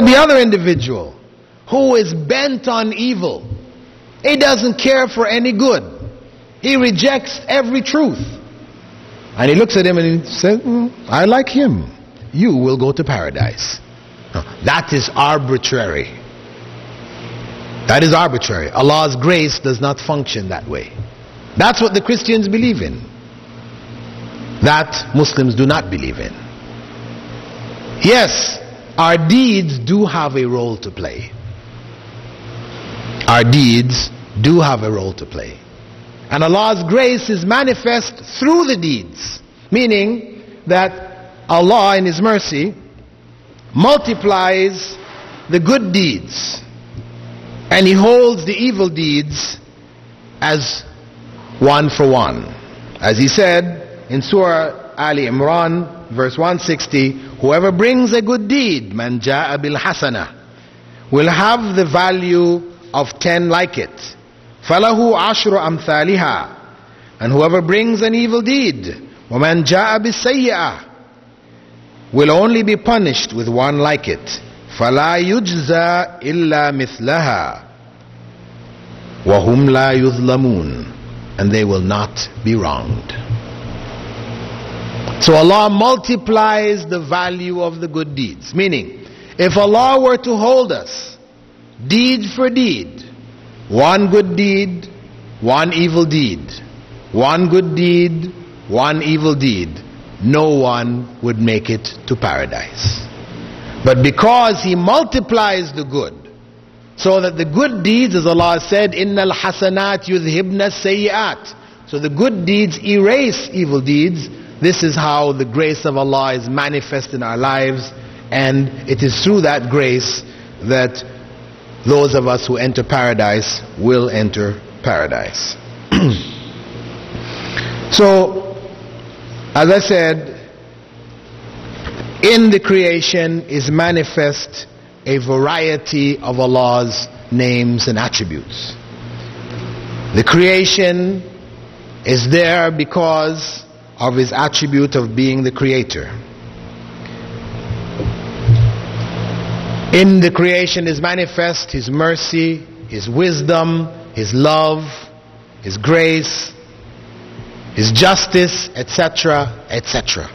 The other individual who is bent on evil, he doesn't care for any good. He rejects every truth. And he looks at him and he says, mm, I like him. You will go to paradise. That is arbitrary. That is arbitrary. Allah's grace does not function that way. That's what the Christians believe in. That Muslims do not believe in. Yes, our deeds do have a role to play. Our deeds do have a role to play. And Allah's grace is manifest through the deeds. Meaning that Allah in His mercy multiplies the good deeds and He holds the evil deeds as one for one. As He said in Surah Ali Imran, verse 160, whoever brings a good deed, man ja'a bil hasana, will have the value of ten like it. فَلَهُ عَشْرُ أَمْثَالِهَا And whoever brings an evil deed, وَمَنْ جَاءَ بِالسَّيِّئَةِ will only be punished with one like it. فَلَا يُجْزَى إِلَّا مِثْلَهَا وَهُمْ لَا يُظْلَمُونَ And they will not be wronged. So Allah multiplies the value of the good deeds. Meaning, if Allah were to hold us deed for deed, one good deed, one evil deed. One good deed, one evil deed. No one would make it to paradise. But because He multiplies the good, so that the good deeds, as Allah said, Innal hasanat yudhibna sayyat. So the good deeds erase evil deeds. This is how the grace of Allah is manifest in our lives. And it is through that grace that those of us who enter paradise will enter paradise. so, as I said, in the creation is manifest a variety of Allah's names and attributes. The creation is there because of His attribute of being the Creator. In the creation is manifest His mercy, His wisdom, His love, His grace, His justice, etc., etc.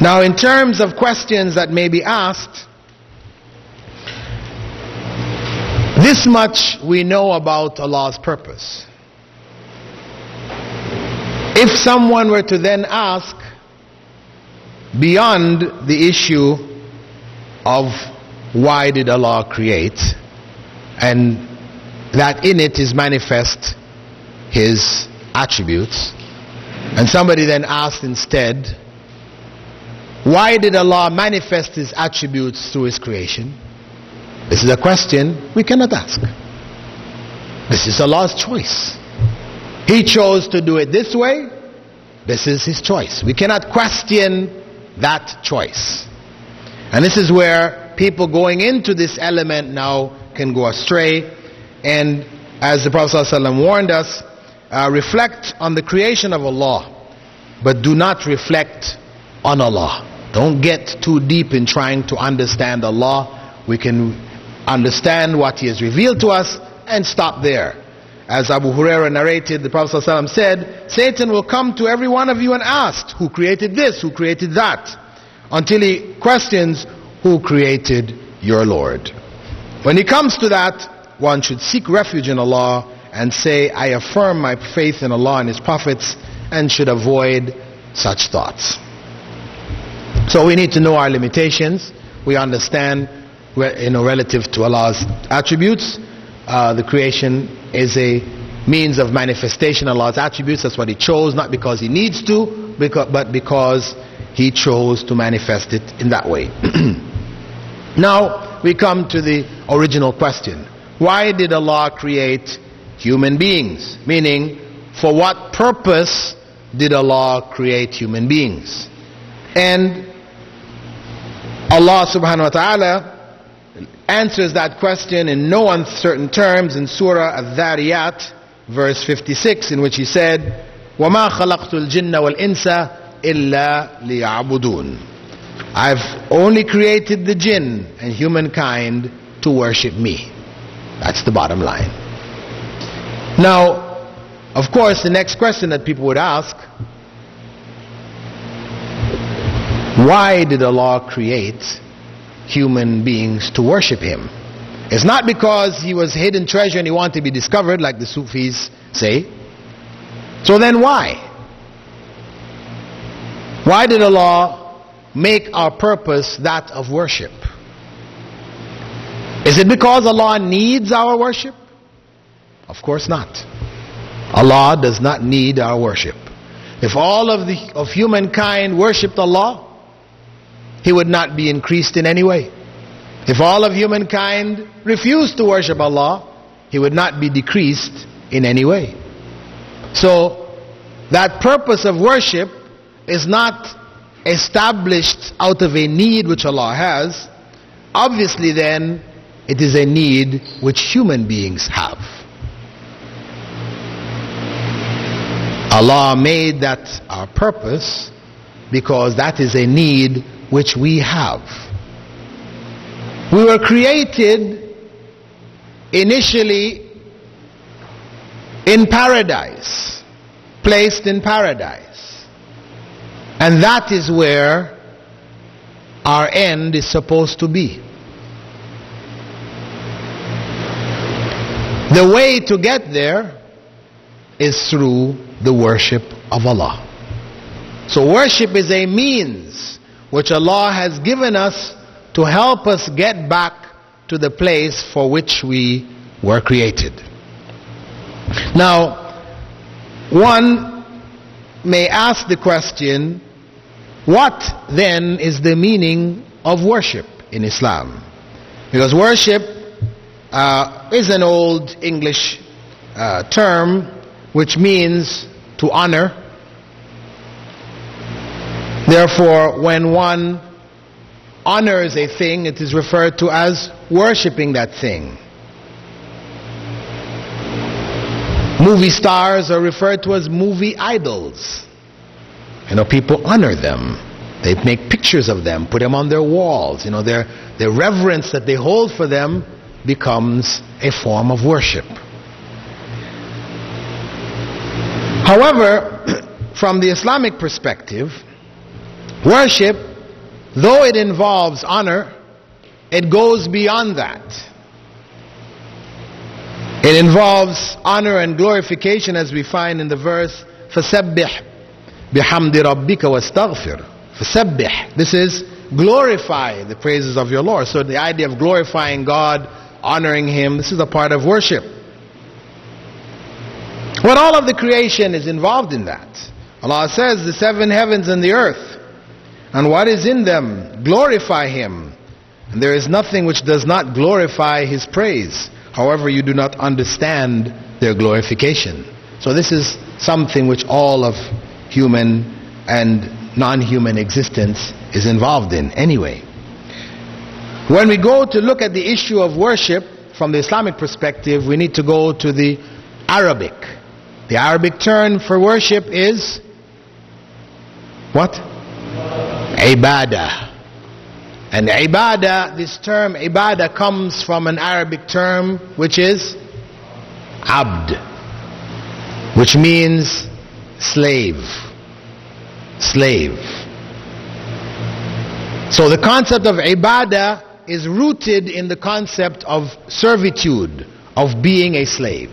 Now, in terms of questions that may be asked, this much we know about Allah's purpose. If someone were to then ask, beyond the issue of why did Allah create and that in it is manifest his attributes and somebody then asked instead why did Allah manifest his attributes through his creation? This is a question we cannot ask. This is Allah's choice he chose to do it this way this is his choice we cannot question that choice and this is where people going into this element now can go astray. And as the Prophet ﷺ warned us, uh, reflect on the creation of Allah, but do not reflect on Allah. Don't get too deep in trying to understand Allah. We can understand what He has revealed to us and stop there. As Abu Huraira narrated, the Prophet ﷺ said, Satan will come to every one of you and ask, who created this, who created that? until he questions who created your Lord. When he comes to that, one should seek refuge in Allah and say, I affirm my faith in Allah and His prophets and should avoid such thoughts. So we need to know our limitations. We understand, you know, relative to Allah's attributes, uh, the creation is a means of manifestation of Allah's attributes. That's what He chose, not because He needs to, but because he chose to manifest it in that way. now we come to the original question. Why did Allah create human beings? Meaning, for what purpose did Allah create human beings? And Allah subhanahu wa ta'ala answers that question in no uncertain terms in Surah Al-Dhariyat, verse 56, in which He said, وَمَا خَلَقْتُ الْجِنَّ وَالْإِنسَ إِلَّا لِيَعْبُدُونَ I've only created the jinn and humankind to worship me. That's the bottom line. Now, of course, the next question that people would ask why did Allah create human beings to worship Him? It's not because He was hidden treasure and He wanted to be discovered, like the Sufis say. So then why? Why did Allah make our purpose that of worship? Is it because Allah needs our worship? Of course not. Allah does not need our worship. If all of, the, of humankind worshipped Allah, He would not be increased in any way. If all of humankind refused to worship Allah, He would not be decreased in any way. So, that purpose of worship is not established out of a need which Allah has, obviously then it is a need which human beings have. Allah made that our purpose because that is a need which we have. We were created initially in paradise, placed in paradise. And that is where our end is supposed to be. The way to get there is through the worship of Allah. So worship is a means which Allah has given us to help us get back to the place for which we were created. Now, one may ask the question, what then is the meaning of worship in Islam? Because worship uh, is an old English uh, term which means to honor. Therefore, when one honors a thing, it is referred to as worshipping that thing. Movie stars are referred to as movie idols. You know, people honor them. They make pictures of them, put them on their walls. You know, their, their reverence that they hold for them becomes a form of worship. However, from the Islamic perspective, worship, though it involves honor, it goes beyond that. It involves honor and glorification as we find in the verse, فَسَبِّحْ بِحَمْدِ رَبِّكَ وَاسْتَغْفِرْ فَسَبِّحْ This is glorify the praises of your Lord. So the idea of glorifying God, honoring Him, this is a part of worship. What all of the creation is involved in that. Allah says the seven heavens and the earth and what is in them glorify Him. And there is nothing which does not glorify His praise. However, you do not understand their glorification. So this is something which all of human and non-human existence is involved in anyway. When we go to look at the issue of worship from the Islamic perspective, we need to go to the Arabic. The Arabic term for worship is what? Ibadah. And ibadah, this term ibadah comes from an Arabic term which is abd, which means slave. Slave. So the concept of ibadah is rooted in the concept of servitude, of being a slave.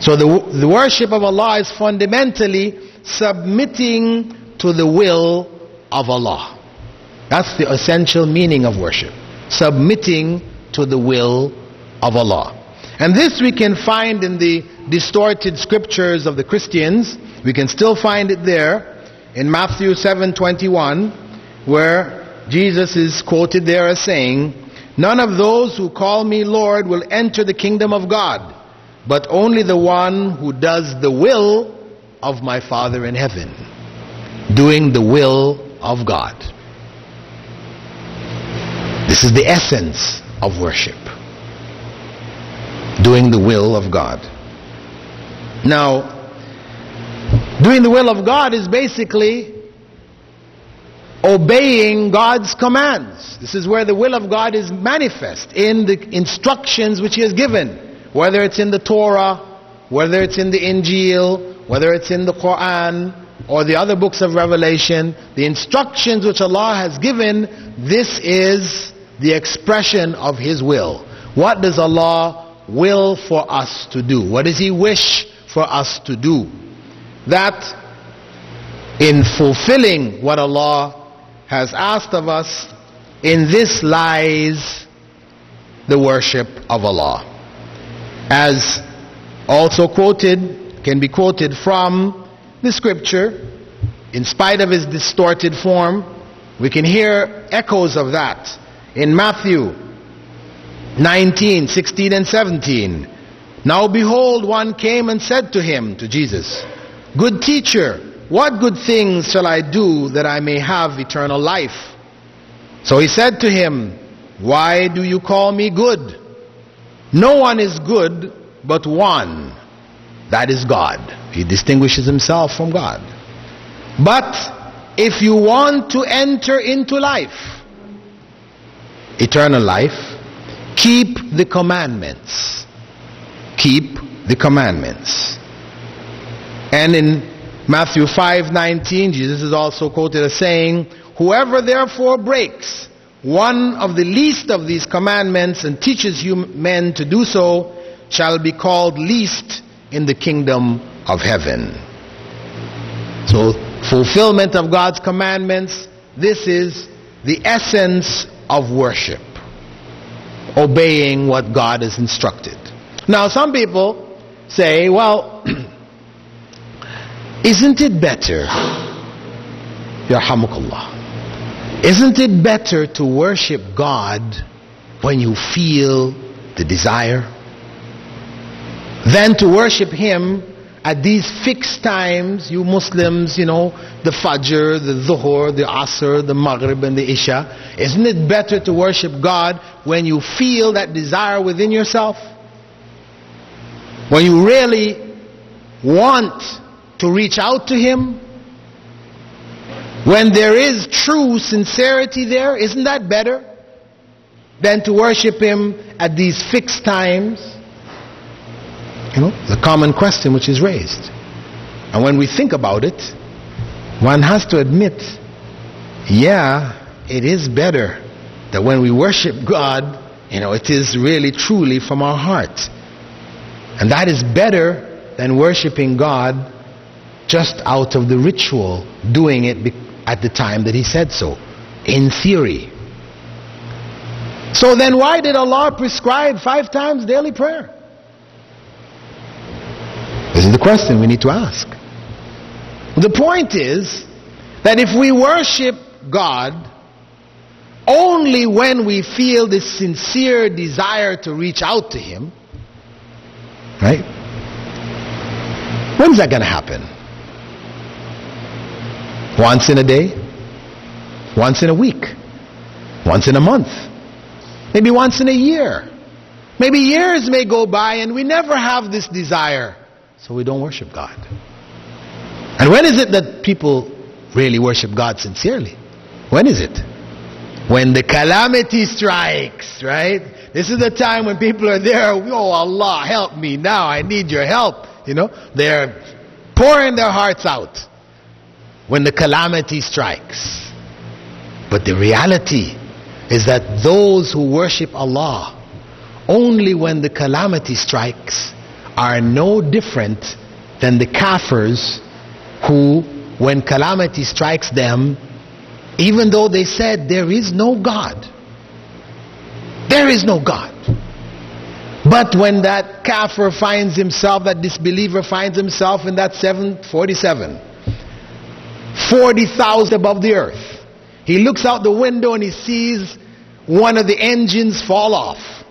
So the, the worship of Allah is fundamentally submitting to the will of Allah. That's the essential meaning of worship. Submitting to the will of Allah. And this we can find in the distorted scriptures of the Christians. We can still find it there in Matthew 7:21 where Jesus is quoted there as saying, "None of those who call me Lord will enter the kingdom of God, but only the one who does the will of my Father in heaven." Doing the will of God. This is the essence of worship. Doing the will of God. Now, doing the will of God is basically obeying God's commands. This is where the will of God is manifest in the instructions which He has given, whether it's in the Torah, whether it's in the Injil, whether it's in the Quran, or the other books of Revelation, the instructions which Allah has given, this is the expression of His will. What does Allah will for us to do? What does He wish for us to do? That in fulfilling what Allah has asked of us, in this lies the worship of Allah. As also quoted, can be quoted from the scripture, in spite of its distorted form, we can hear echoes of that in Matthew 19, 16 and 17. Now behold, one came and said to him, to Jesus, Good teacher, what good things shall I do that I may have eternal life? So he said to him, Why do you call me good? No one is good but one, that is God. He distinguishes himself from God. But if you want to enter into life, eternal life, keep the commandments. Keep the commandments. And in Matthew 5:19, Jesus is also quoted as saying, "Whoever therefore breaks one of the least of these commandments and teaches you men to do so shall be called least in the kingdom of heaven." So, fulfillment of God's commandments, this is the essence of worship. Obeying what God has instructed. Now, some people say, well, isn't it better, Yarhamukallah, isn't it better to worship God when you feel the desire than to worship Him at these fixed times, you Muslims, you know, the Fajr, the Dhuhr, the Asr, the Maghrib, and the Isha, isn't it better to worship God when you feel that desire within yourself? When you really want to reach out to Him? When there is true sincerity there, isn't that better than to worship Him at these fixed times? You know, the common question which is raised. And when we think about it, one has to admit, yeah, it is better that when we worship God, you know, it is really truly from our heart. And that is better than worshiping God just out of the ritual, doing it at the time that he said so, in theory. So then why did Allah prescribe five times daily prayer? This is the question we need to ask. The point is that if we worship God only when we feel this sincere desire to reach out to Him, right? When's that going to happen? Once in a day? Once in a week? Once in a month? Maybe once in a year? Maybe years may go by and we never have this desire. So we don't worship God. And when is it that people really worship God sincerely? When is it? When the calamity strikes, right? This is the time when people are there, oh Allah, help me now, I need your help. You know, they're pouring their hearts out when the calamity strikes. But the reality is that those who worship Allah only when the calamity strikes are no different than the kafirs who, when calamity strikes them, even though they said there is no God, there is no God. But when that kafir finds himself, that disbeliever finds himself in that 747, 40,000 above the earth. He looks out the window and he sees one of the engines fall off.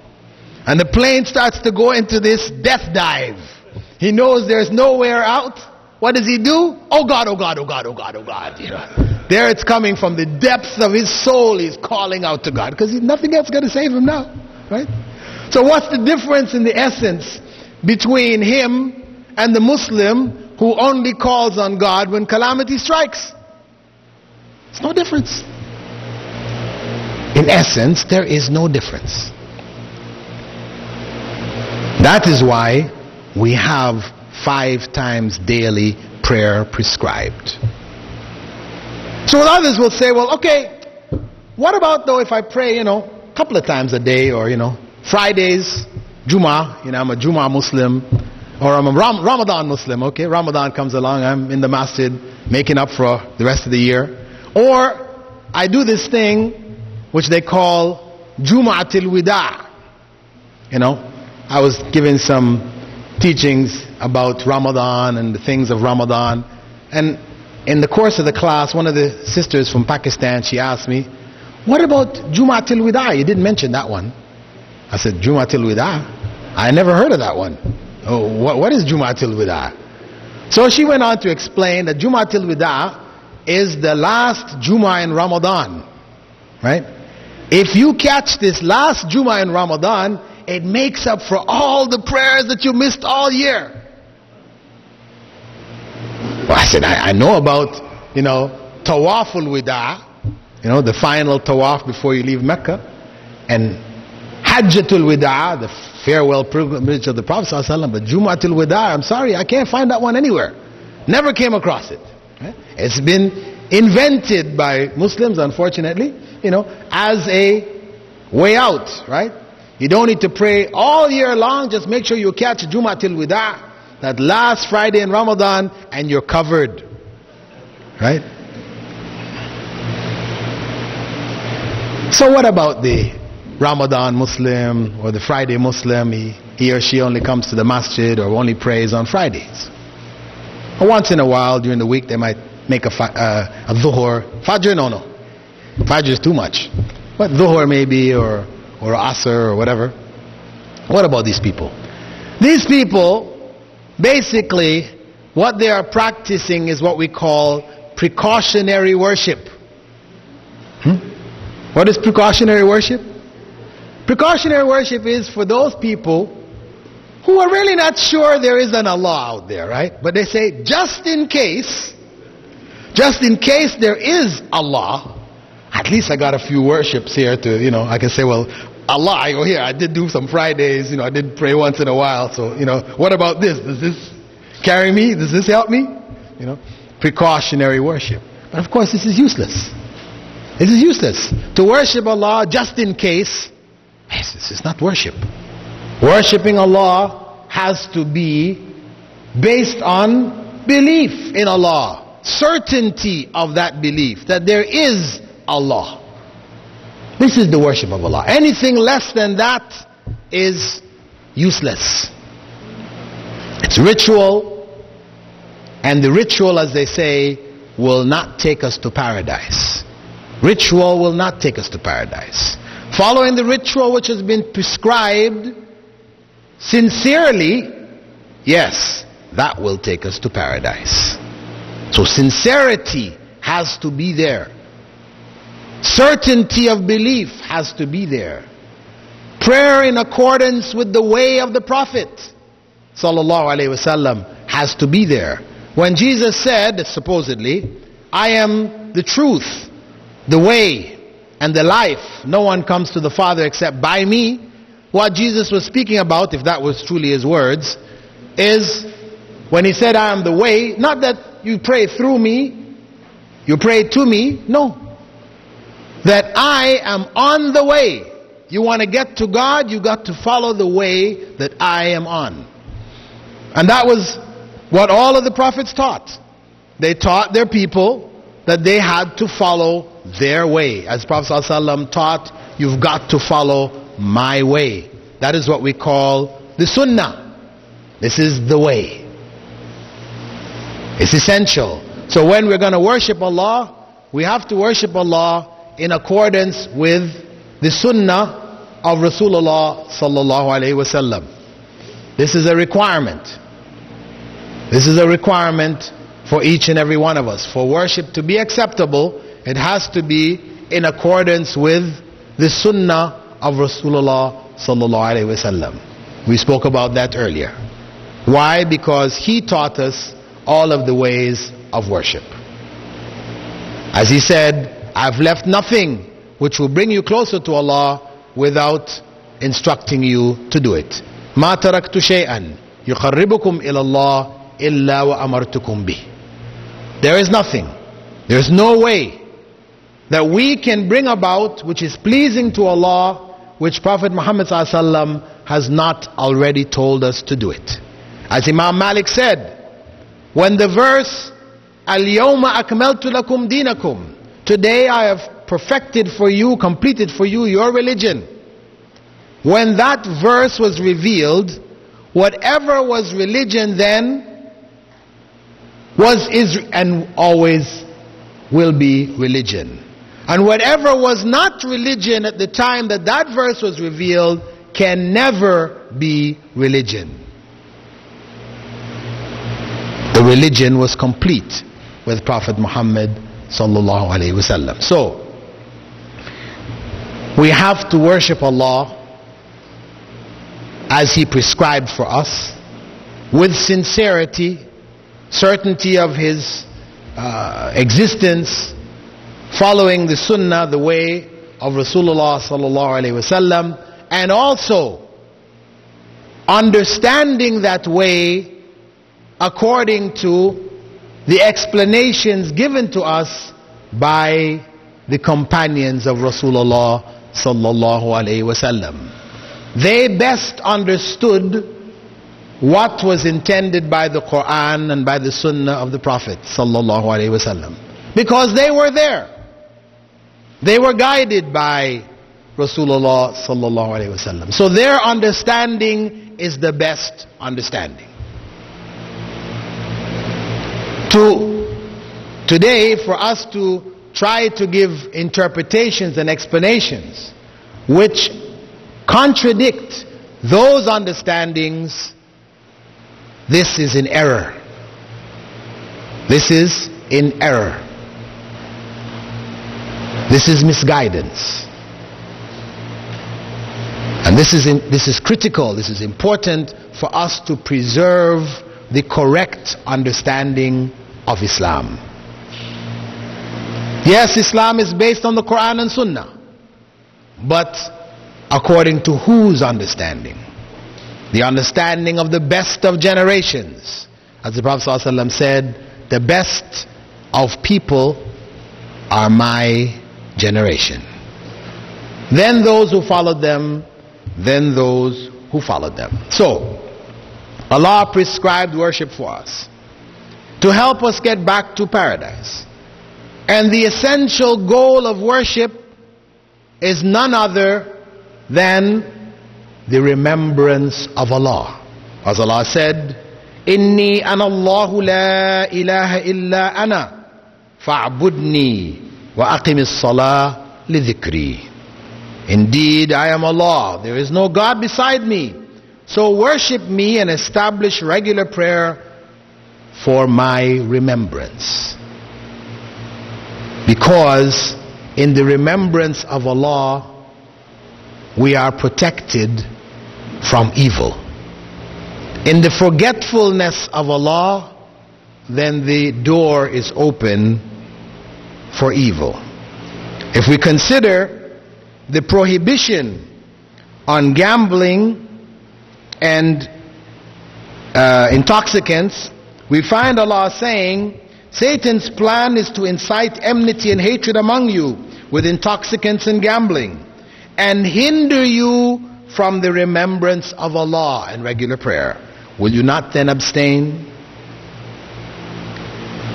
And the plane starts to go into this death dive. He knows there's nowhere out. What does he do? Oh God, oh God, oh God, oh God, oh God. You know, there it's coming from the depths of his soul. He's calling out to God because nothing else is going to save him now. Right? So what's the difference in the essence between him and the Muslim who only calls on God when calamity strikes. It's no difference. In essence, there is no difference. That is why we have five times daily prayer prescribed. So others will say, well, okay, what about though if I pray, you know, a couple of times a day or, you know, Fridays, Juma, you know, I'm a Juma Muslim, or I'm a Ram- Ramadan Muslim, okay? Ramadan comes along, I'm in the masjid making up for the rest of the year. Or I do this thing which they call Jum'atil Wida. You know, I was giving some teachings about Ramadan and the things of Ramadan. And in the course of the class, one of the sisters from Pakistan, she asked me, what about Jum'atil Wida? You didn't mention that one. I said, Jum'atil Wida? I never heard of that one. Oh, what, what is Jum'atil Wida? So she went on to explain that Jum'atil Wida is the last Juma in Ramadan. Right? If you catch this last Juma in Ramadan, it makes up for all the prayers that you missed all year. Well, I said, I, I know about, you know, Tawaful Wida, you know, the final Tawaf before you leave Mecca, and Hajjatul Wida, the farewell pilgrimage of the Prophet but Jumatul Wida, I'm sorry, I can't find that one anywhere. Never came across it. Eh? It's been invented by Muslims, unfortunately, you know, as a way out, right? You don't need to pray all year long, just make sure you catch Jumatul Wida, that last Friday in Ramadan, and you're covered. Right? So what about the Ramadan Muslim or the Friday Muslim, he, he or she only comes to the masjid or only prays on Fridays. Or once in a while during the week they might make a, uh, a dhuhr. Fajr, no, no. Fajr is too much. But dhuhr maybe or, or asr or whatever. What about these people? These people, basically, what they are practicing is what we call precautionary worship. Hmm? What is precautionary worship? Precautionary worship is for those people who are really not sure there is an Allah out there, right? But they say, just in case, just in case there is Allah, at least I got a few worships here to, you know, I can say, well, Allah, I go here, I did do some Fridays, you know, I did pray once in a while, so, you know, what about this? Does this carry me? Does this help me? You know, precautionary worship. But of course, this is useless. This is useless. To worship Allah just in case this is not worship. Worshipping Allah has to be based on belief in Allah, certainty of that belief that there is Allah. This is the worship of Allah. Anything less than that is useless. It's ritual, and the ritual, as they say, will not take us to paradise. Ritual will not take us to paradise following the ritual which has been prescribed sincerely, yes, that will take us to paradise. So sincerity has to be there. Certainty of belief has to be there. Prayer in accordance with the way of the Prophet sallallahu alaihi wasallam has to be there. When Jesus said, supposedly, I am the truth, the way, and the life. No one comes to the Father except by me. What Jesus was speaking about, if that was truly his words, is when he said, I am the way, not that you pray through me, you pray to me, no. That I am on the way. You want to get to God, you got to follow the way that I am on. And that was what all of the prophets taught. They taught their people that they had to follow their way. As Prophet ﷺ taught, you've got to follow my way. That is what we call the sunnah. This is the way. It's essential. So when we're going to worship Allah, we have to worship Allah in accordance with the sunnah of Rasulullah sallallahu alaihi wasallam. This is a requirement. This is a requirement for each and every one of us. For worship to be acceptable, it has to be in accordance with the sunnah of Rasulullah sallallahu alaihi wasallam. We spoke about that earlier. Why? Because he taught us all of the ways of worship. As he said, I've left nothing which will bring you closer to Allah without instructing you to do it. ما تركت شيئا يقربكم إلى الله إلا وأمرتكم به. There is nothing. There is no way that we can bring about which is pleasing to Allah, which Prophet Muhammad has not already told us to do it. As Imam Malik said, when the verse Al-Yawma akmaltu lakum dinakum Today I have perfected for you, completed for you your religion. When that verse was revealed, whatever was religion then was is and always will be religion. And whatever was not religion at the time that that verse was revealed can never be religion. The religion was complete with Prophet Muhammad sallallahu alaihi wasallam. So we have to worship Allah as He prescribed for us with sincerity, certainty of His uh, existence, following the Sunnah, the way of Rasulullah sallallahu alaihi wasallam, and also understanding that way according to the explanations given to us by the companions of Rasulullah sallallahu alaihi wasallam. They best understood what was intended by the Quran and by the Sunnah of the Prophet sallallahu alaihi wasallam because they were there. They were guided by Rasulullah sallallahu alaihi wasallam. So their understanding is the best understanding to today for us to try to give interpretations and explanations which contradict those understandings, this is in error. This is in error. This is misguidance. And this is, in, this is critical, this is important for us to preserve the correct understanding of Islam. Yes, Islam is based on the Quran and Sunnah, but according to whose understanding? The understanding of the best of generations. As the Prophet ﷺ said, the best of people are my generation. Then those who followed them, then those who followed them. So, Allah prescribed worship for us to help us get back to paradise. And the essential goal of worship is none other than the remembrance of Allah. As Allah said, Inni ana Allahu la ilaha illa ana fa'budni wa aqimis salah lidhikri. Indeed, I am Allah. There is no God beside me. So worship me and establish regular prayer for my remembrance. Because in the remembrance of Allah, we are protected from evil. In the forgetfulness of Allah, then the door is open for evil. If we consider the prohibition on gambling and uh, intoxicants we find Allah saying, Satan's plan is to incite enmity and hatred among you with intoxicants and gambling and hinder you from the remembrance of Allah and regular prayer. Will you not then abstain?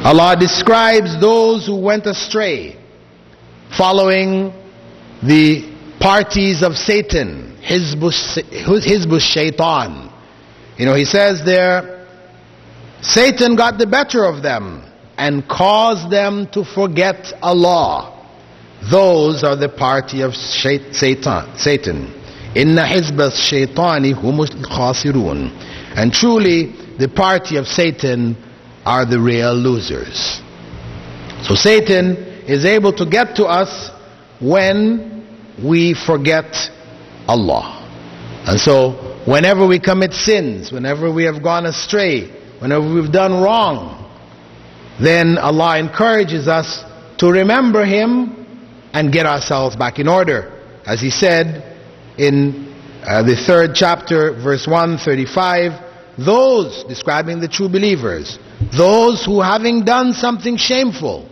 Allah describes those who went astray following the parties of Satan, Hizbush Shaitan. You know, he says there, Satan got the better of them and caused them to forget Allah. Those are the party of Satan. Inna hizba shaitani humus khasirun. And truly, the party of Satan are the real losers. So Satan is able to get to us when we forget Allah. And so, whenever we commit sins, whenever we have gone astray, whenever we've done wrong, then Allah encourages us to remember Him and get ourselves back in order. As He said in uh, the third chapter, verse 135, those, describing the true believers, those who having done something shameful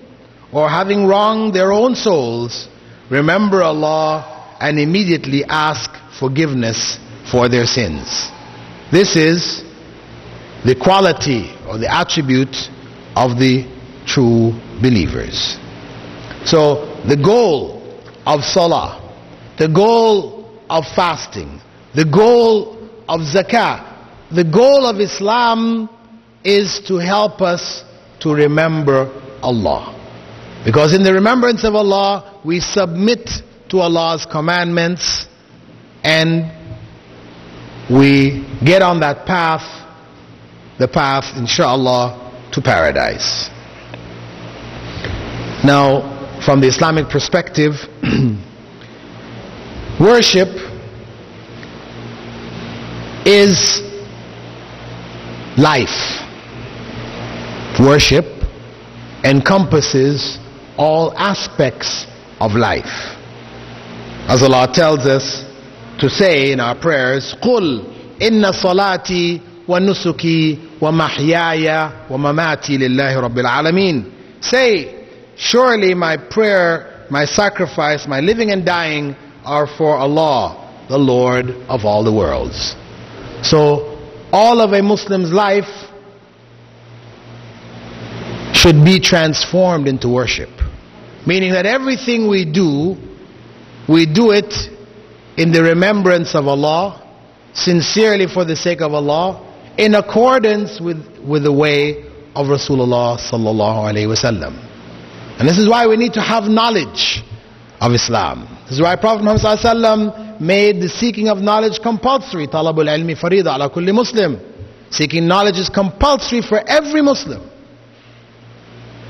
or having wronged their own souls, remember Allah and immediately ask forgiveness for their sins. This is the quality or the attribute of the true believers. So the goal of salah, the goal of fasting, the goal of zakah, the goal of Islam is to help us to remember Allah. Because in the remembrance of Allah, we submit to Allah's commandments and we get on that path, the path, inshallah, to paradise. Now, from the Islamic perspective, worship is life. Worship encompasses all aspects of life. As Allah tells us to say in our prayers, قُلْ إِنَّ صَلَاتِي وَنُسُكِي وَمَحْيَايَ وَمَمَاتِي لِلَّهِ رَبِّ الْعَالَمِينَ Say, surely my prayer, my sacrifice, my living and dying are for Allah, the Lord of all the worlds. So, all of a Muslim's life should be transformed into worship. Meaning that everything we do, we do it in the remembrance of Allah, sincerely for the sake of Allah, in accordance with, with the way of Rasulullah sallallahu alaihi wasallam. And this is why we need to have knowledge of Islam. This is why Prophet Muhammad sallallahu made the seeking of knowledge compulsory. Talabul ilmi farida ala kulli Muslim. Seeking knowledge is compulsory for every Muslim.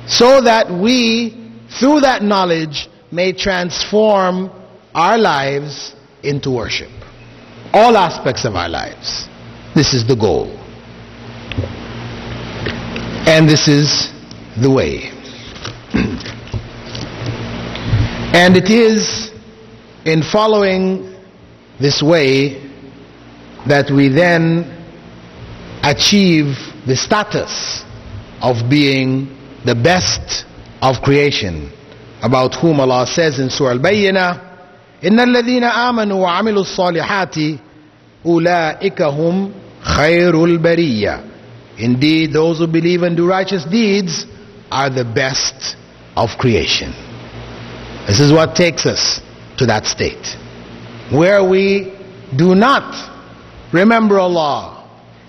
So that we, through that knowledge, may transform our lives into worship. All aspects of our lives. This is the goal. And this is the way. and it is in following this way that we then achieve the status of being the best of creation about whom Allah says in Surah Al-Bayyinah إن الذين آمنوا وعملوا الصالحات أولئك هم Khairul Bariya. Indeed, those who believe and do righteous deeds are the best of creation. This is what takes us to that state. Where we do not remember Allah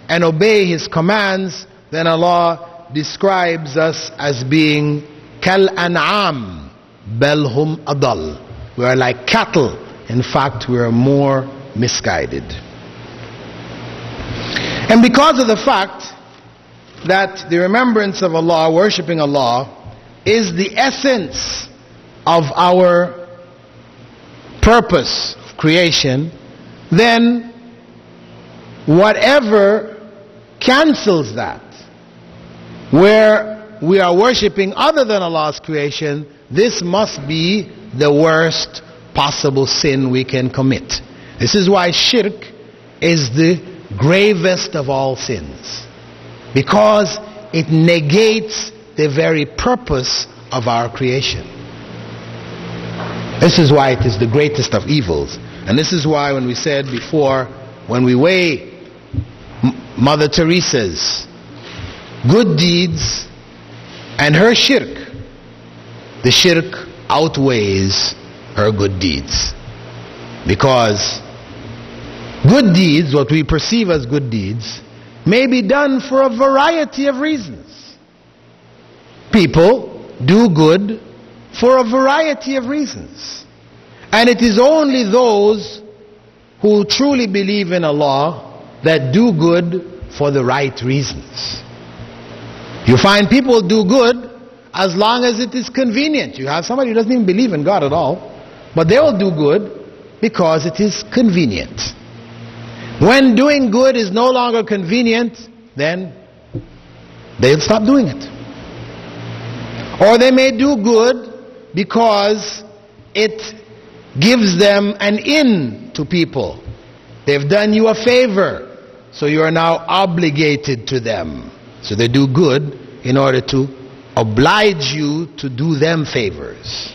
and obey His commands, then Allah describes us as being kal an'am belhum adal. We are like cattle. In fact, we are more misguided. And because of the fact that the remembrance of Allah, worshipping Allah, is the essence of our purpose of creation, then whatever cancels that, where we are worshipping other than Allah's creation, this must be the worst possible sin we can commit. This is why shirk is the gravest of all sins. Because it negates the very purpose of our creation. This is why it is the greatest of evils. And this is why when we said before, when we weigh Mother Teresa's good deeds and her shirk, the shirk outweighs her good deeds. Because good deeds, what we perceive as good deeds, may be done for a variety of reasons. People do good for a variety of reasons. And it is only those who truly believe in Allah that do good for the right reasons. You find people do good as long as it is convenient. You have somebody who doesn't even believe in God at all, but they will do good because it is convenient. When doing good is no longer convenient, then they'll stop doing it. Or they may do good because it gives them an in to people. They've done you a favor, so you are now obligated to them. So they do good in order to oblige you to do them favors.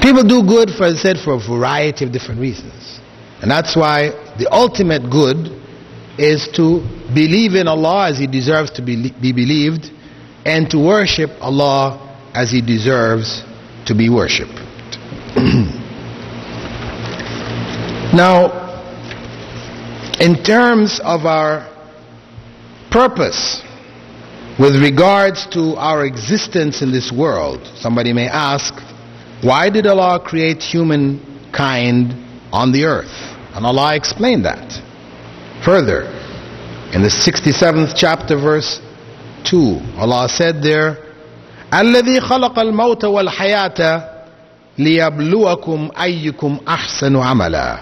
People do good, for, said, for a variety of different reasons. And that's why the ultimate good is to believe in Allah as He deserves to be, be believed and to worship Allah as He deserves to be worshipped. now, in terms of our purpose with regards to our existence in this world, somebody may ask, why did Allah create humankind on the earth? And Allah explained that. Further, in the 67th chapter, verse 2, Allah said there, الذي خلق الموت والحياة ليبلوكم أيكم أحسن عملا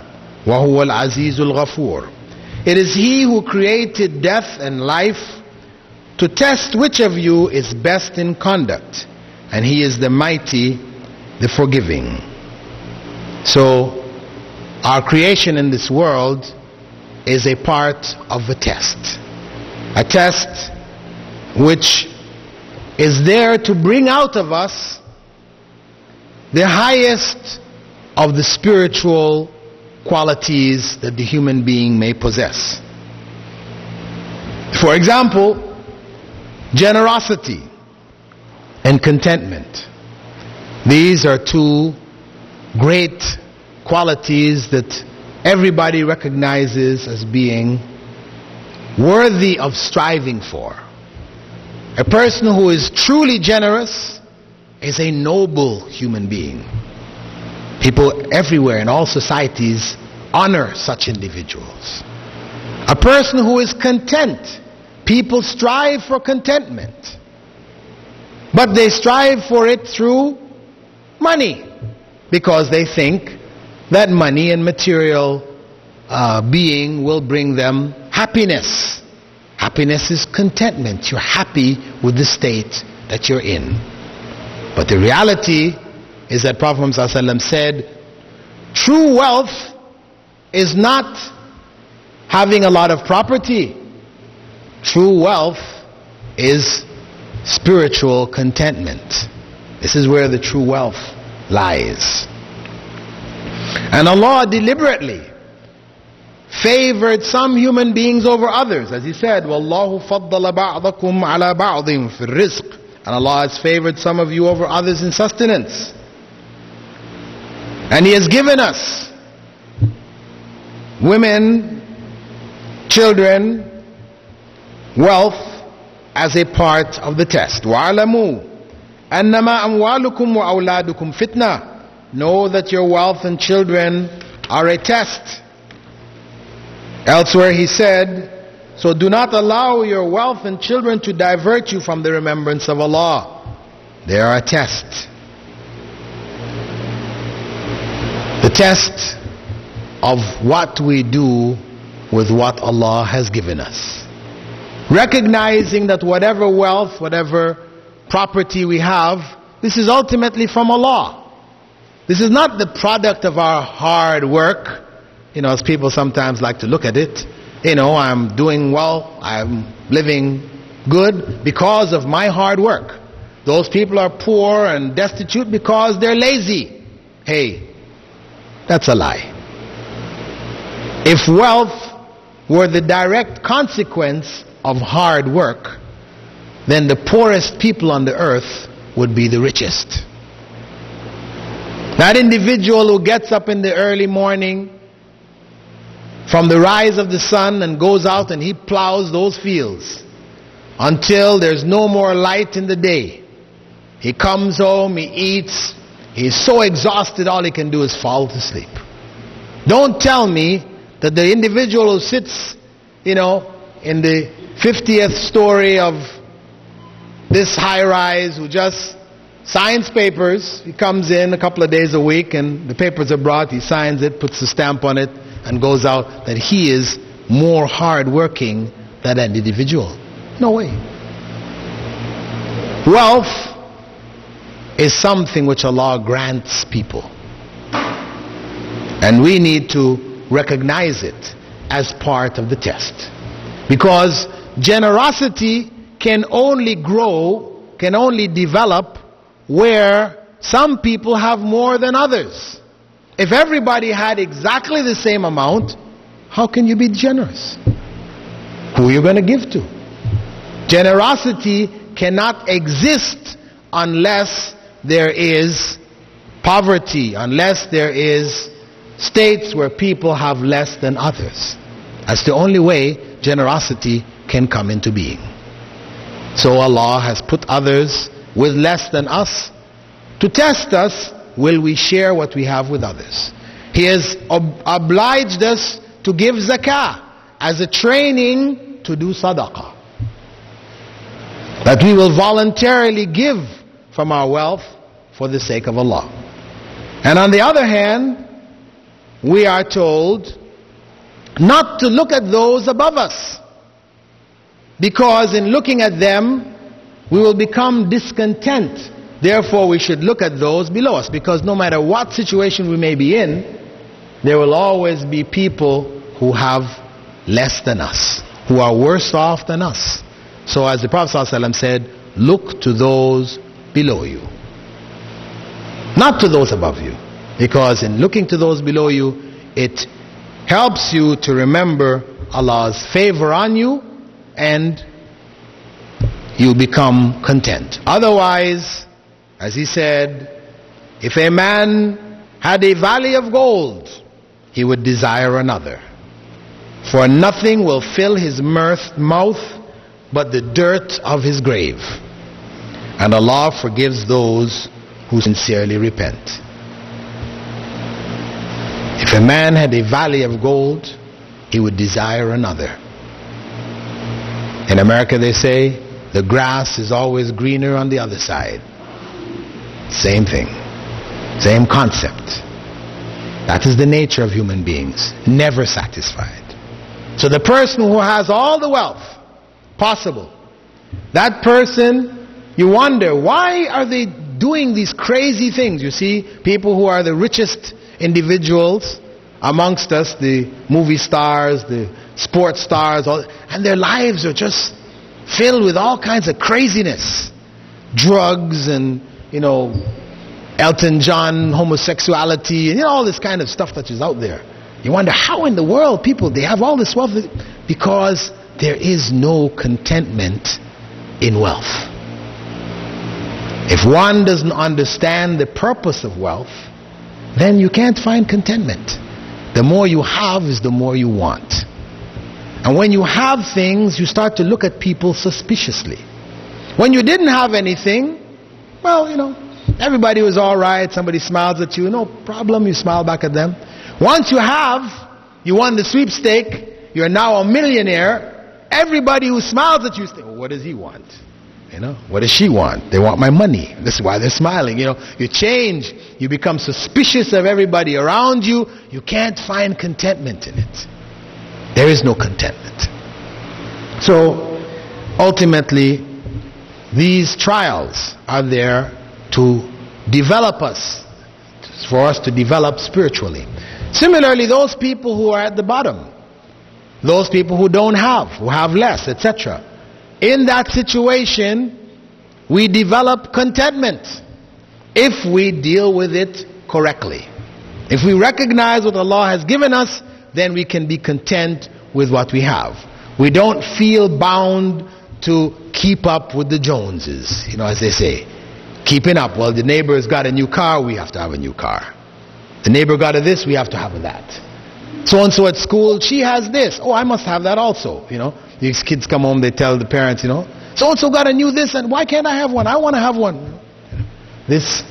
وهو العزيز الغفور It is He who created death and life to test which of you is best in conduct and He is the mighty, the forgiving. So our creation in this world is a part of a test. A test which is there to bring out of us the highest of the spiritual qualities that the human being may possess. For example, generosity and contentment. These are two great qualities that everybody recognizes as being worthy of striving for. A person who is truly generous is a noble human being. People everywhere in all societies honor such individuals. A person who is content, people strive for contentment. But they strive for it through money because they think that money and material uh, being will bring them happiness. Happiness is contentment. You're happy with the state that you're in. But the reality is that Prophet Muhammad said, true wealth is not having a lot of property. True wealth is spiritual contentment. This is where the true wealth lies. And Allah deliberately favored some human beings over others. As He said, وَاللَّهُ فَضَّلَ بَعْضَكُمْ عَلَى بَعْضٍ فِي الرِّزْقِ And Allah has favored some of you over others in sustenance. And He has given us women, children, wealth as a part of the test. وَعَلَمُوا أَنَّمَا أَمْوَالُكُمْ وَأَوْلَادُكُمْ فِتْنَةً Know that your wealth and children are a test. Elsewhere he said, So do not allow your wealth and children to divert you from the remembrance of Allah. They are a test. The test of what we do with what Allah has given us. Recognizing that whatever wealth, whatever property we have, this is ultimately from Allah. This is not the product of our hard work, you know, as people sometimes like to look at it. You know, I'm doing well, I'm living good because of my hard work. Those people are poor and destitute because they're lazy. Hey, that's a lie. If wealth were the direct consequence of hard work, then the poorest people on the earth would be the richest. That individual who gets up in the early morning from the rise of the sun and goes out and he plows those fields until there's no more light in the day. He comes home, he eats, he's so exhausted all he can do is fall to sleep. Don't tell me that the individual who sits, you know, in the 50th story of this high rise who just Signs papers. He comes in a couple of days a week and the papers are brought. He signs it, puts a stamp on it, and goes out that he is more hardworking than an individual. No way. Wealth is something which Allah grants people. And we need to recognize it as part of the test. Because generosity can only grow, can only develop where some people have more than others. If everybody had exactly the same amount, how can you be generous? Who are you going to give to? Generosity cannot exist unless there is poverty, unless there is states where people have less than others. That's the only way generosity can come into being. So Allah has put others with less than us to test us will we share what we have with others. He has ob- obliged us to give zakah as a training to do sadaqah. That we will voluntarily give from our wealth for the sake of Allah. And on the other hand, we are told not to look at those above us. Because in looking at them, we will become discontent. Therefore, we should look at those below us. Because no matter what situation we may be in, there will always be people who have less than us, who are worse off than us. So as the Prophet ﷺ said, look to those below you. Not to those above you. Because in looking to those below you, it helps you to remember Allah's favor on you and you become content. Otherwise, as he said, if a man had a valley of gold, he would desire another. For nothing will fill his mirth, mouth but the dirt of his grave. And Allah forgives those who sincerely repent. If a man had a valley of gold, he would desire another. In America, they say the grass is always greener on the other side. Same thing, same concept. That is the nature of human beings, never satisfied. So the person who has all the wealth possible, that person, you wonder, why are they doing these crazy things? You see, people who are the richest individuals amongst us, the movie stars, the sports stars, all, and their lives are just filled with all kinds of craziness. Drugs and, you know, Elton John, homosexuality, and you know, all this kind of stuff that is out there. You wonder how in the world people, they have all this wealth because there is no contentment in wealth. If one doesn't understand the purpose of wealth, then you can't find contentment. The more you have is the more you want. And when you have things, you start to look at people suspiciously. When you didn't have anything, well, you know, everybody was all right. Somebody smiles at you, no problem, you smile back at them. Once you have, you won the sweepstake, you're now a millionaire. Everybody who smiles at you, say, well, what does he want? You know, what does she want? They want my money. This is why they're smiling. You know, you change. You become suspicious of everybody around you. You can't find contentment in it. There is no contentment. So, ultimately, these trials are there to develop us, for us to develop spiritually. Similarly, those people who are at the bottom, those people who don't have, who have less, etc in that situation, we develop contentment if we deal with it correctly. If we recognize what Allah has given us, then we can be content with what we have. We don't feel bound to keep up with the Joneses, you know, as they say. Keeping up. Well, the neighbor's got a new car, we have to have a new car. The neighbor got a this, we have to have a that. So and so at school, she has this. Oh, I must have that also, you know. These kids come home, they tell the parents, you know, so and so got a new this, and why can't I have one? I want to have one. This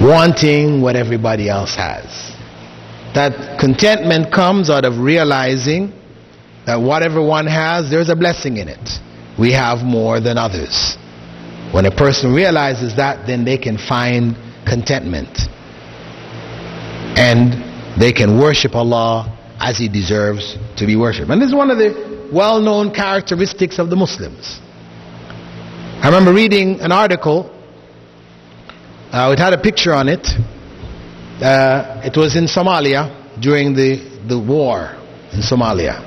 wanting what everybody else has. That contentment comes out of realizing that whatever one has, there's a blessing in it. We have more than others. When a person realizes that, then they can find contentment. And they can worship Allah as he deserves to be worshipped. And this is one of the well-known characteristics of the Muslims. I remember reading an article Uh, it had a picture on it. Uh, it was in Somalia during the, the war in Somalia,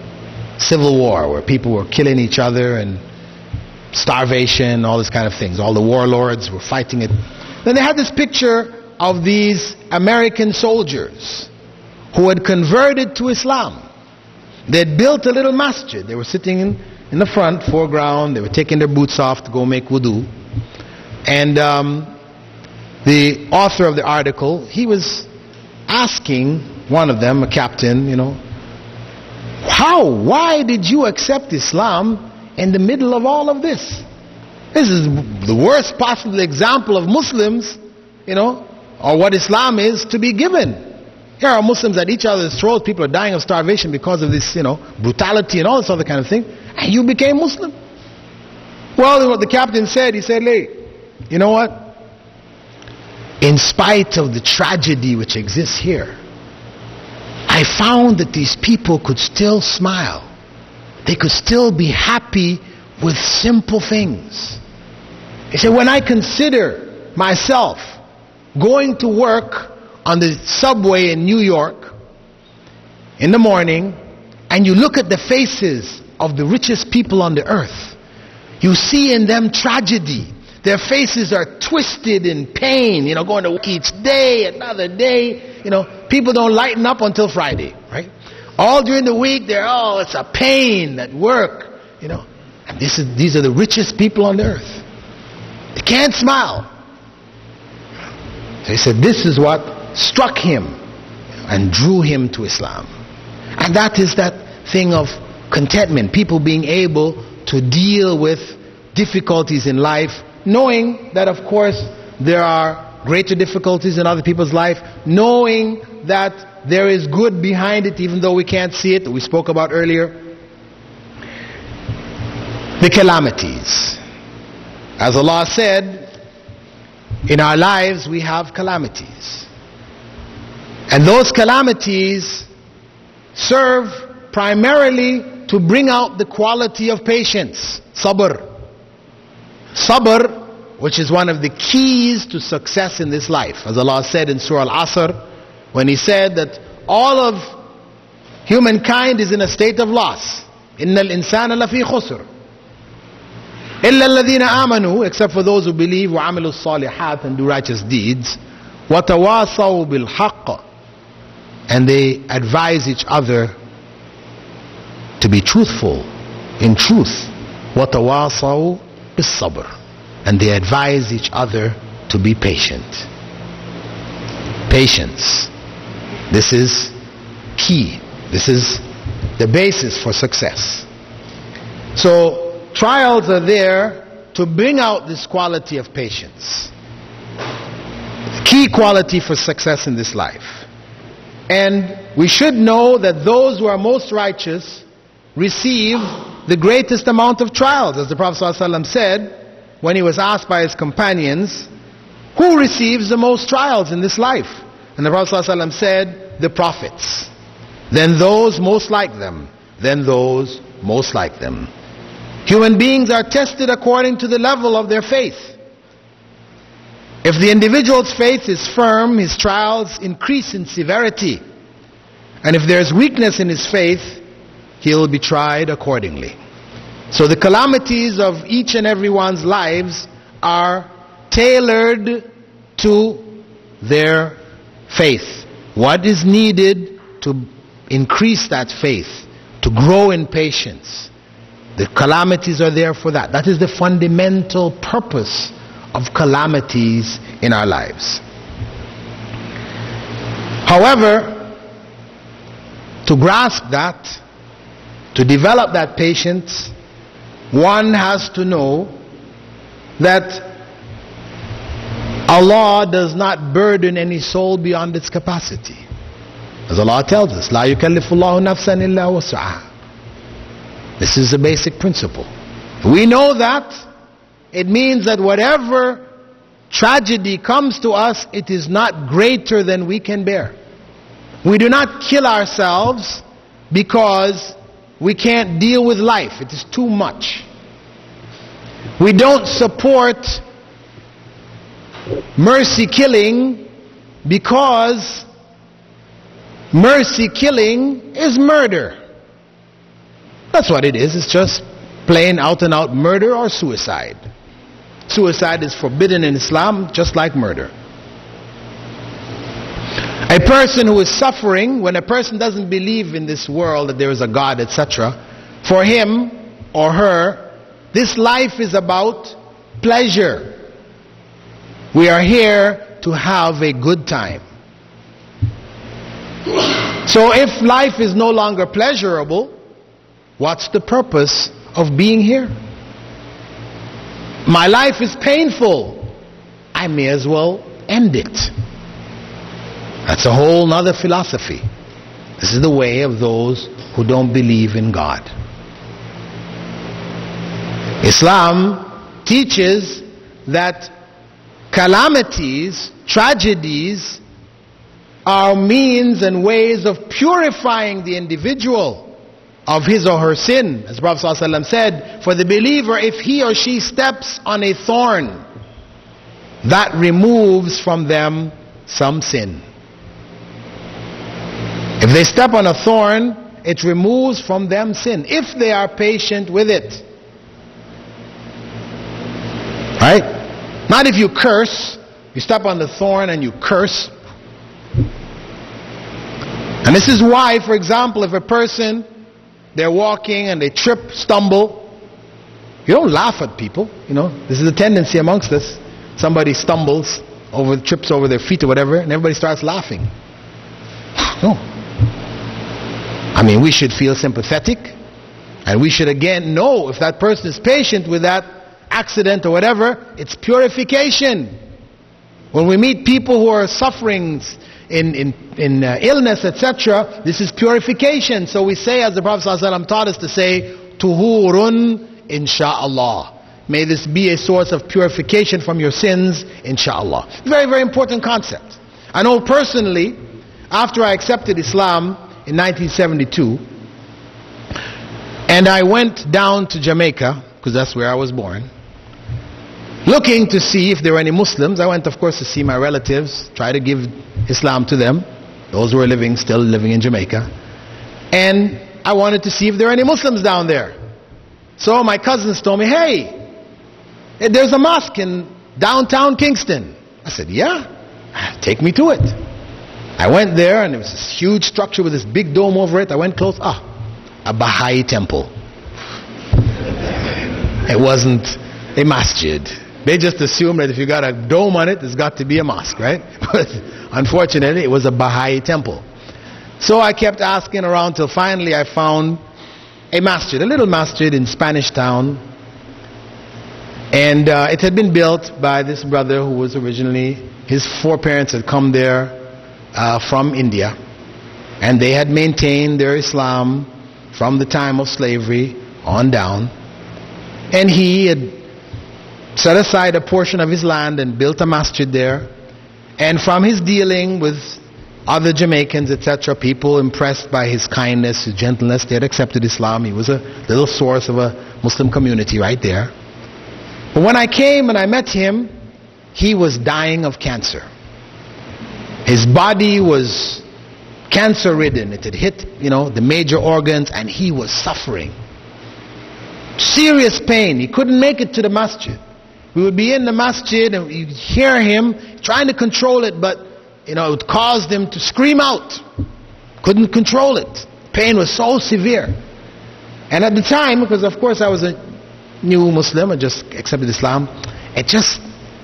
civil war, where people were killing each other and starvation, all this kind of things. All the warlords were fighting it. Then they had this picture of these American soldiers who had converted to Islam. They had built a little masjid. They were sitting in, in the front, foreground. They were taking their boots off to go make wudu. And um, the author of the article, he was asking one of them, a captain, you know, how, why did you accept Islam in the middle of all of this? This is the worst possible example of Muslims, you know, or what Islam is to be given. Here are Muslims at each other's throats. People are dying of starvation because of this, you know, brutality and all this other kind of thing. And you became Muslim. Well, what the captain said, he said, hey, you know what? In spite of the tragedy which exists here, I found that these people could still smile. They could still be happy with simple things. He said, when I consider myself going to work on the subway in New York in the morning, and you look at the faces of the richest people on the earth, you see in them tragedy. Their faces are twisted in pain, you know, going to work each day, another day. You know, people don't lighten up until Friday, right? All during the week, they're, oh, it's a pain at work, you know. And this is, these are the richest people on the earth. They can't smile. So he said, this is what struck him and drew him to Islam. And that is that thing of contentment, people being able to deal with difficulties in life, knowing that, of course, there are greater difficulties in other people's life, knowing that there is good behind it, even though we can't see it, we spoke about earlier. The calamities. As Allah said, in our lives we have calamities. And those calamities serve primarily to bring out the quality of patience. Sabr. Sabr, which is one of the keys to success in this life. As Allah said in Surah Al-Asr, when He said that all of humankind is in a state of loss. إِنَّ الْإِنسَانَ لَفِي خُسْرٍ إِلَّا الَّذِينَ آمَنُوا Except for those who believe وَعَمِلُوا الصَّالِحَاتِ and do righteous deeds. وَتَوَاصَوْا بِالْحَقِّ And they advise each other to be truthful in truth. وَتَوَاصَوْا bisabr and they advise each other to be patient. Patience. This is key. This is the basis for success. So trials are there to bring out this quality of patience. Key quality for success in this life. And we should know that those who are most righteous receive the greatest amount of trials. As the Prophet ﷺ said when he was asked by his companions, who receives the most trials in this life? And the Prophet ﷺ said, the prophets. Then those most like them. Then those most like them. Human beings are tested according to the level of their faith. If the individual's faith is firm, his trials increase in severity. And if there's weakness in his faith, he'll be tried accordingly. So the calamities of each and everyone's lives are tailored to their faith. What is needed to increase that faith, to grow in patience, the calamities are there for that. That is the fundamental purpose of calamities in our lives. However, to grasp that, to develop that patience, one has to know that Allah does not burden any soul beyond its capacity. As Allah tells us, لا يكلف الله نفسا إلا وسعها this is the basic principle. We know that. It means that whatever tragedy comes to us, it is not greater than we can bear. We do not kill ourselves because we can't deal with life. It is too much. We don't support mercy killing because mercy killing is murder. That's what it is. It's just plain out and out murder or suicide. Suicide is forbidden in Islam just like murder. A person who is suffering, when a person doesn't believe in this world that there is a God, etc., for him or her, this life is about pleasure. We are here to have a good time. So if life is no longer pleasurable, what's the purpose of being here? My life is painful. I may as well end it. That's a whole other philosophy. This is the way of those who don't believe in God. Islam teaches that calamities, tragedies, are means and ways of purifying the individual of his or her sin. As Prophet ﷺ said, for the believer, if he or she steps on a thorn, that removes from them some sin. If they step on a thorn, it removes from them sin, if they are patient with it. Right? Not if you curse, you step on the thorn and you curse. And this is why, for example, if a person they're walking and they trip, stumble. You don't laugh at people, you know. This is a tendency amongst us. Somebody stumbles over, trips over their feet or whatever, and everybody starts laughing. No. I mean, we should feel sympathetic, and we should again know if that person is patient with that accident or whatever, it's purification. When we meet people who are suffering in, in, in uh, illness, etc., this is purification. So we say, as the Prophet ﷺ taught us to say, Tuhurun insha'Allah. May this be a source of purification from your sins, inshallah. Very, very important concept. I know personally, after I accepted Islam in 1972, and I went down to Jamaica, because that's where I was born, looking to see if there were any Muslims. I went, of course, to see my relatives, try to give Islam to them, those who were living, still living in Jamaica. And I wanted to see if there were any Muslims down there. So my cousins told me, hey, there's a mosque in downtown Kingston. I said, yeah, take me to it. I went there and it was this huge structure with this big dome over it. I went close. Ah, a Baha'i temple. It wasn't a masjid. They just assume that if you got a dome on it, it's got to be a mosque, right? But unfortunately, it was a Baha'i temple. So I kept asking around till finally I found a masjid, a little masjid in Spanish Town. And uh, it had been built by this brother who was originally, his four parents had come there uh, from India. And they had maintained their Islam from the time of slavery on down. And he had set aside a portion of his land and built a masjid there. And from his dealing with other Jamaicans, etc., people impressed by his kindness, his gentleness, they had accepted Islam. He was a little source of a Muslim community right there. But when I came and I met him, he was dying of cancer. His body was cancer ridden. It had hit, you know, the major organs and he was suffering. Serious pain. He couldn't make it to the masjid. We would be in the masjid and you'd hear him trying to control it, but you know, it caused him to scream out. Couldn't control it. Pain was so severe. And at the time, because of course I was a new Muslim, I just accepted Islam, it just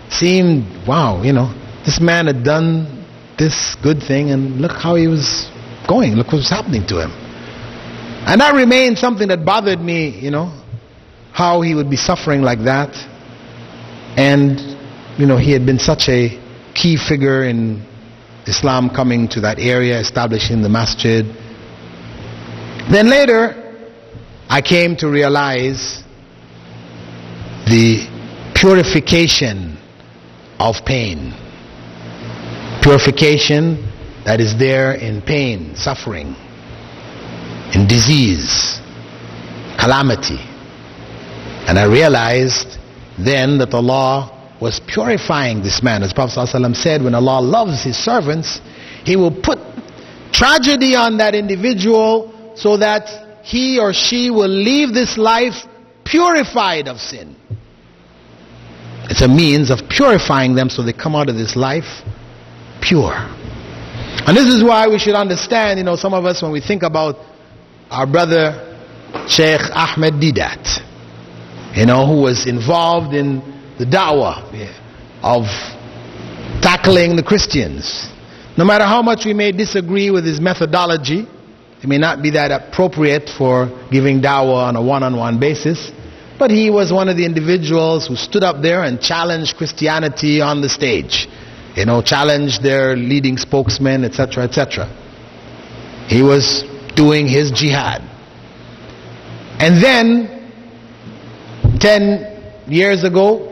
seemed, wow, you know, this man had done this good thing and look how he was going, look what was happening to him. And that remained something that bothered me, you know, how he would be suffering like that. And, you know, he had been such a key figure in Islam coming to that area, establishing the masjid. Then later, I came to realize the purification of pain. Purification that is there in pain, suffering, in disease, calamity. And I realized then that Allah was purifying this man. As Prophet ﷺ said, when Allah loves his servants, he will put tragedy on that individual so that he or she will leave this life purified of sin. It's a means of purifying them so they come out of this life pure. And this is why we should understand, you know, some of us when we think about our brother Sheikh Ahmed Deedat, you know, who was involved in the da'wah of tackling the Christians. No matter how much we may disagree with his methodology, it may not be that appropriate for giving da'wah on a one-on-one basis, but he was one of the individuals who stood up there and challenged Christianity on the stage. You know, challenged their leading spokesmen, etc., etc. He was doing his jihad. And then, 10 years ago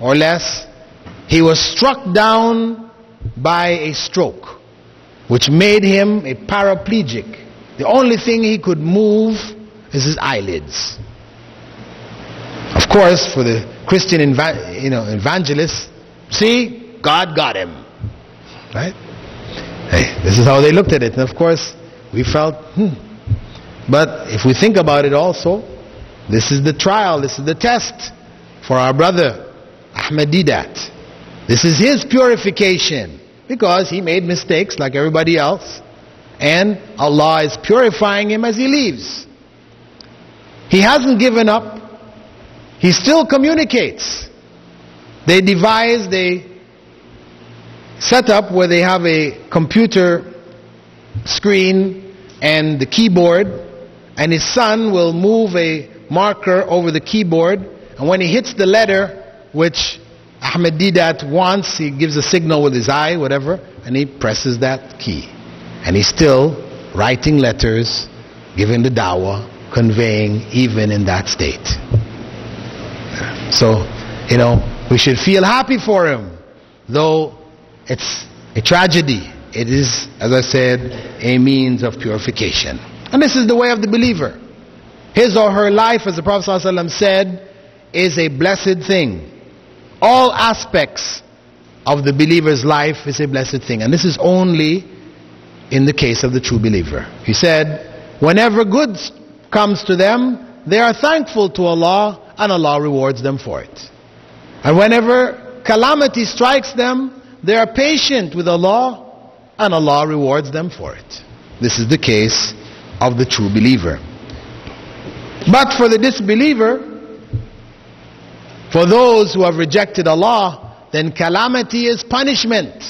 or less, he was struck down by a stroke, which made him a paraplegic. The only thing he could move is his eyelids. Of course, for the Christian you know, evangelists, see, God got him. Right? Hey, this is how they looked at it. And of course, we felt, hmm, but if we think about it also, this is the trial, this is the test for our brother Ahmed Deedat. This is his purification because he made mistakes like everybody else and Allah is purifying him as he leaves. He hasn't given up. He still communicates. They devise, they set up where they have a computer screen and the keyboard and his son will move a marker over the keyboard and when he hits the letter which Ahmed Deedat wants he gives a signal with his eye whatever and he presses that key. And he's still writing letters giving the dawah conveying even in that state. So you know we should feel happy for him though it's a tragedy it is as I said a means of purification and this is the way of the believer. His or her life, as the Prophet ﷺ said, is a blessed thing. All aspects of the believer's life is a blessed thing. And this is only in the case of the true believer. He said, whenever good comes to them, they are thankful to Allah and Allah rewards them for it. And whenever calamity strikes them, they are patient with Allah and Allah rewards them for it. This is the case of the true believer. But for the disbeliever, for those who have rejected Allah, then calamity is punishment.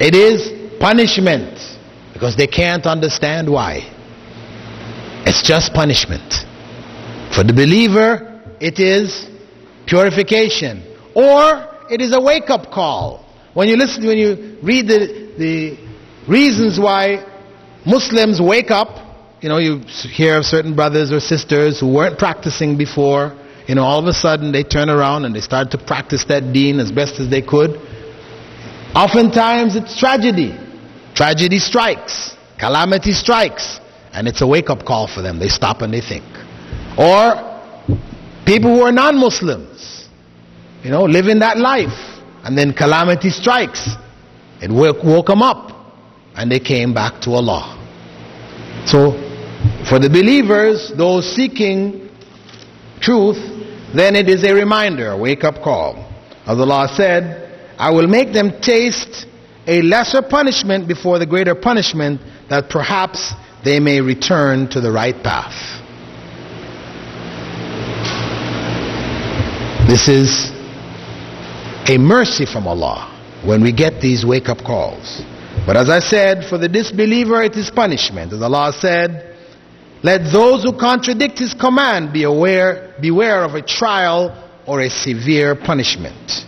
It is punishment because they can't understand why. It's just punishment. For the believer, it is purification or it is a wake-up call. When you listen, when you read the, the reasons why Muslims wake up, you know, you hear of certain brothers or sisters who weren't practicing before, you know, all of a sudden they turn around and they start to practice that deen as best as they could. Oftentimes it's tragedy. Tragedy strikes, calamity strikes, and it's a wake-up call for them. They stop and they think. Or people who are non-Muslims, you know, living that life, and then calamity strikes. It woke, woke them up and they came back to Allah. So, for the believers, those seeking truth, then it is a reminder, a wake up call. As Allah said, I will make them taste a lesser punishment before the greater punishment that perhaps they may return to the right path. This is a mercy from Allah when we get these wake up calls. But as I said, for the disbeliever it is punishment. As Allah said, let those who contradict His command be aware, beware of a trial or a severe punishment.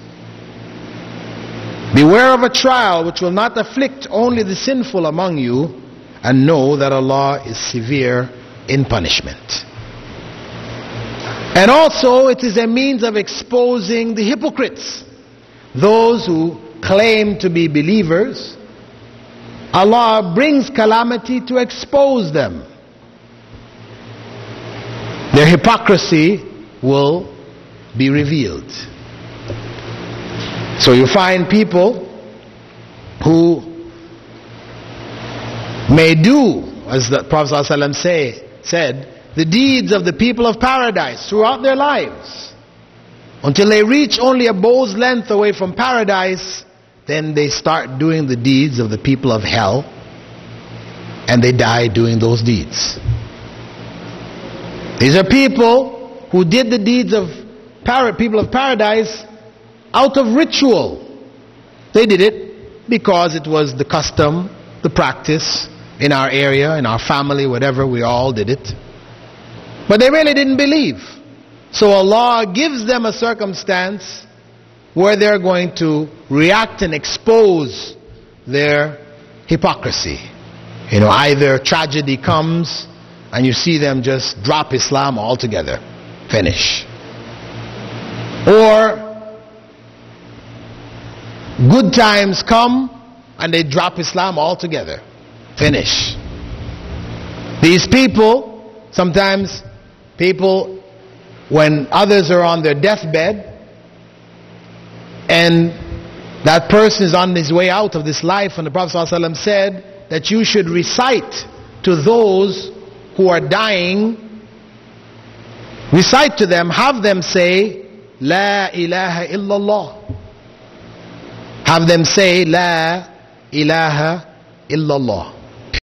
Beware of a trial which will not afflict only the sinful among you and know that Allah is severe in punishment. And also it is a means of exposing the hypocrites, those who claim to be believers Allah brings calamity to expose them. Their hypocrisy will be revealed. So you find people who may do, as the Prophet ﷺ say, said, the deeds of the people of paradise throughout their lives. Until they reach only a bow's length away from paradise, then they start doing the deeds of the people of hell, and they die doing those deeds. These are people who did the deeds of people of paradise out of ritual. They did it because it was the custom, the practice in our area, in our family, whatever, we all did it. But they really didn't believe. So Allah gives them a circumstance where they're going to react and expose their hypocrisy. You know, either tragedy comes and you see them just drop Islam altogether, finish. Or good times come and they drop Islam altogether, finish. These people, sometimes people, when others are on their deathbed and that person is on his way out of this life, and the Prophet ﷺ said that you should recite to those who are dying, recite to them, have them say, La ilaha illallah. Have them say, La ilaha illallah.